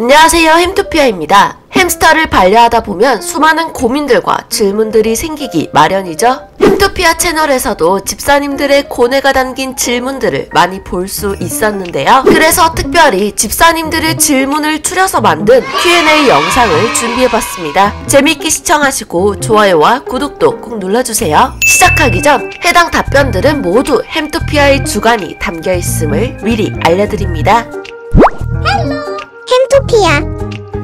안녕하세요 햄토피아입니다. 햄스터를 반려하다 보면 수많은 고민들과 질문들이 생기기 마련이죠. 햄토피아 채널에서도 집사님들의 고뇌가 담긴 질문들을 많이 볼 수 있었는데요. 그래서 특별히 집사님들의 질문을 추려서 만든 Q&A 영상을 준비해봤습니다. 재밌게 시청하시고 좋아요와 구독도 꼭 눌러주세요. 시작하기 전 해당 답변들은 모두 햄토피아의 주관이 담겨 있음을 미리 알려드립니다. 햄토피아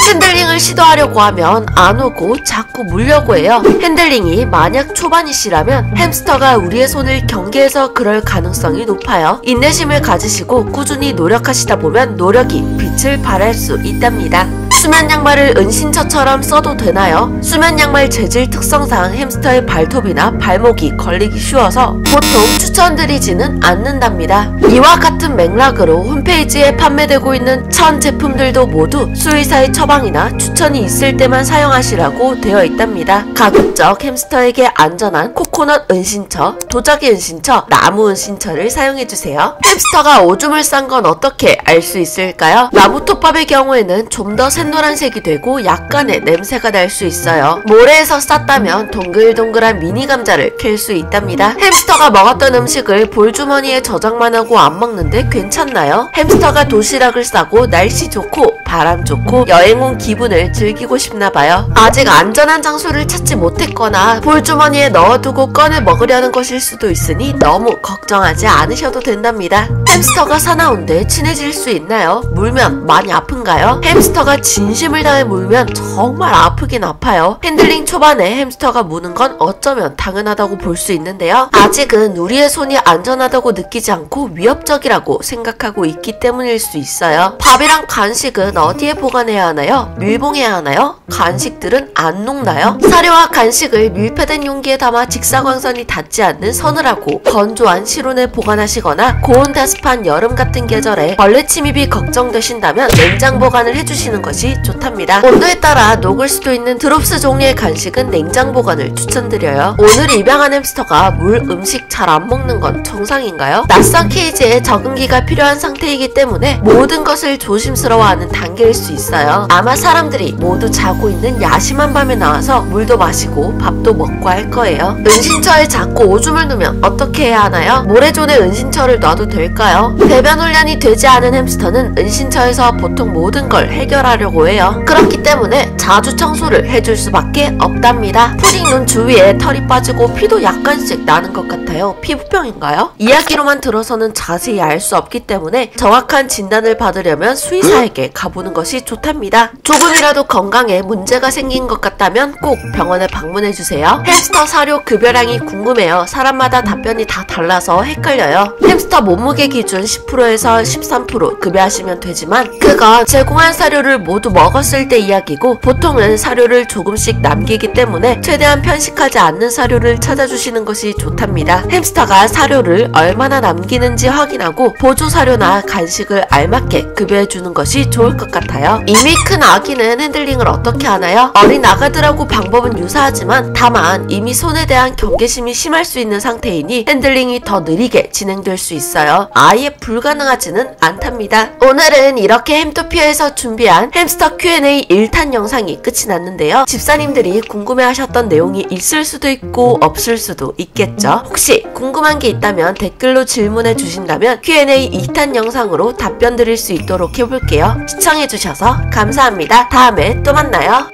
핸들링을 시도하려고 하면 안 오고 자꾸 물려고 해요. 핸들링이 만약 초반이시라면 햄스터가 우리의 손을 경계해서 그럴 가능성이 높아요. 인내심을 가지시고 꾸준히 노력하시다 보면 노력이 빛을 발할 수 있답니다. 수면 양말을 은신처처럼 써도 되나요? 수면 양말 재질 특성상 햄스터의 발톱이나 발목이 걸리기 쉬워서 보통 추천드리지는 않는답니다. 이와 같은 맥락으로 홈페이지에 판매되고 있는 천 제품들도 모두 수의사의 처방이나 추천이 있을 때만 사용하시라고 되어 있답니다. 가급적 햄스터에게 안전한 코코넛 은신처, 도자기 은신처, 나무 은신처를 사용해주세요. 햄스터가 오줌을 싼 건 어떻게 알 수 있을까요? 나무톱밥의 경우에는 좀 더 샛노란색이 되고 약간의 냄새가 날 수 있어요. 모래에서 쌌다면 동글동글한 미니 감자를 캘 수 있답니다. 햄스터가 먹었던 음식을 볼주머니에 저장만 하고 안 먹는데 괜찮나요? 햄스터가 도시락을 싸고 날씨 좋고 바람 좋고 여행 온 기분을 즐기고 싶나 봐요. 아직 안전한 장소를 찾지 못했거나 볼주머니에 넣어두고 꺼내 먹으려는 것일 수도 있으니 너무 걱정하지 않으셔도 된답니다. 햄스터가 사나운데 친해질 수 있나요? 물면 많이 아픈가요? 햄스터가 진심을 다해 물면 정말 아프긴 아파요. 핸들링 초반에 햄스터가 무는 건 어쩌면 당연하다고 볼 수 있는데요. 아직은 우리의 손이 안전하다고 느끼지 않고 위협적이라고 생각하고 있기 때문일 수 있어요. 밥이랑 간식은 어디에 보관해야 하나요? 밀봉해야 하나요? 간식들은 안 녹나요? 사료와 간식을 밀폐된 용기에 담아 직사광선이 닿지 않는 서늘하고 건조한 실온에 보관하시거나 고온 다습한 여름 같은 계절에 벌레 침입이 걱정되신다면 냉장 보관을 해주시는 것이 좋답니다. 온도에 따라 녹을 수도 있는 드롭스 종류의 간식은 냉장 보관을 추천드려요. 오늘 입양한 햄스터가 물, 음식 잘 안 먹는 건 정상인가요? 낯선 케이지에 적응기가 필요한 상태이기 때문에 모든 것을 조심스러워하는 단계일 수 있어요. 아마 사람들이 모두 자고 있는 야심한 밤에 나와서 물도 마시고 밥도 먹고 할 거예요. 은신처에 자꾸 오줌을 누면 어떻게 해야 하나요? 모래존에 은신처를 놔도 될까요? 배변 훈련이 되지 않은 햄스터는 은신처에서 보통 모든 걸 해결하려고 해요. 그렇기 때문에 자주 청소를 해줄 수밖에 없답니다. 푸딩 눈 주위에 털이 빠지고 피도 약간씩 나는 것 같아요. 피부병인가요? 이야기로만 들어서는 자세히 알 수 없기 때문에 정확한 진단을 받으려면 수의사에게 가보 는 것이 좋답니다. 조금이라도 건강에 문제가 생긴 것 같 다면 꼭 병원에 방문해 주세요. 햄스터 사료 급여량이 궁금해요. 사람마다 답변이 다 달라서 헷갈려요. 햄스터 몸무게 기준 10%에서 13% 급여하시면 되지만 그건 제공한 사료를 모두 먹었을 때 이야기고 보통은 사료를 조금씩 남기기 때문에 최대한 편식하지 않는 사료를 찾아주시는 것이 좋답니다. 햄스터가 사료를 얼마나 남기는지 확인하고 보조 사료나 간식을 알맞게 급여해 주는 것이 좋을 것 같아요. 이미 큰 아기는 핸들링을 어떻게 하나요? 어린 아가 들하고 방법은 유사하지만 다만 이미 손에 대한 경계심이 심할 수 있는 상태이니 핸들링이 더 느리게 진행될 수 있어요. 아예 불가능하지는 않답니다. 오늘은 이렇게 햄토피아에서 준비한 햄스터 Q&A 1탄 영상이 끝이 났는데요. 집사님들이 궁금해하셨던 내용이 있을 수도 있고 없을 수도 있겠죠. 혹시 궁금한 게 있다면 댓글로 질문해 주신다면 Q&A 2탄 영상으로 답변 드릴 수 있도록 해볼게요. 시청해주셔서 감사합니다. 다음에 또 만나요.